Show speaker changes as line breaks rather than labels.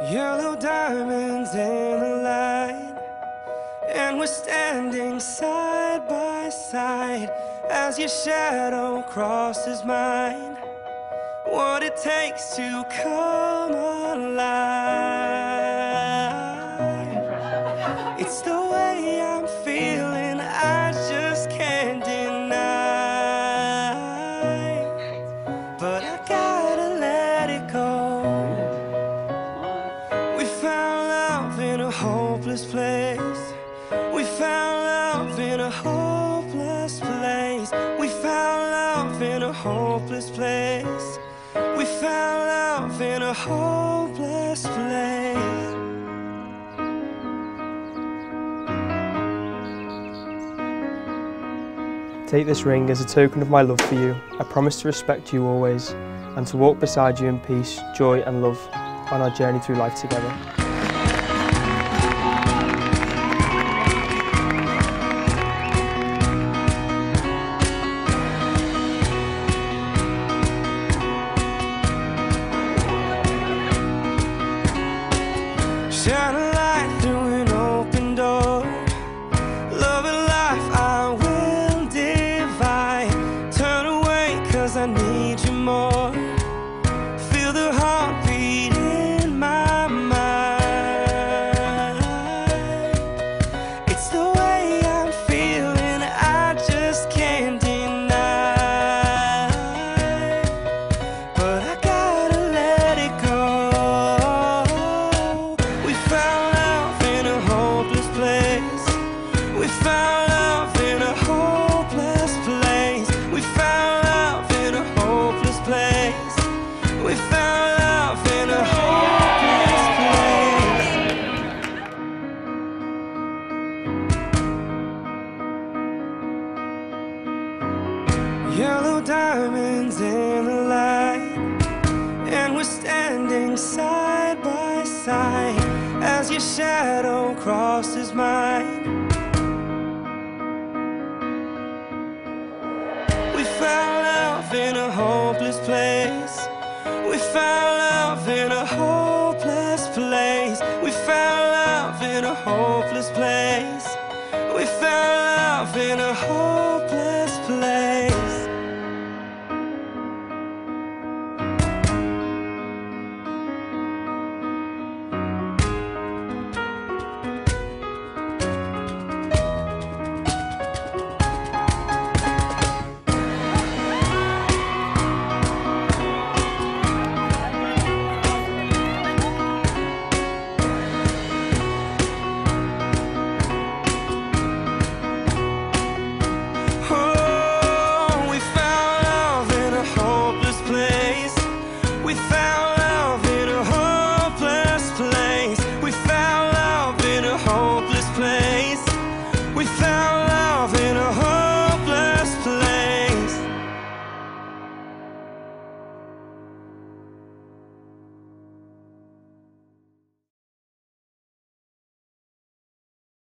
Yellow diamonds in the light, and we're standing side by side as your shadow crosses mine. What it takes to come hopeless place. We found love in a hopeless place. We found love in a hopeless place. We found love in a hopeless place.
Take this ring as a token of my love for you. I promise to respect you always and to walk beside you in peace, joy, and love on our journey through life together.
Feel the heartbeat in my mind. It's the way I'm feeling, I just can't deny. But I gotta let it go. We found love in a hopeless place. We found Yellow diamonds in the light, and we're standing side by side as your shadow crosses mine. We found love in a hopeless place. We found love in a hopeless place. We found love in a hopeless place. We found love in a hopeless found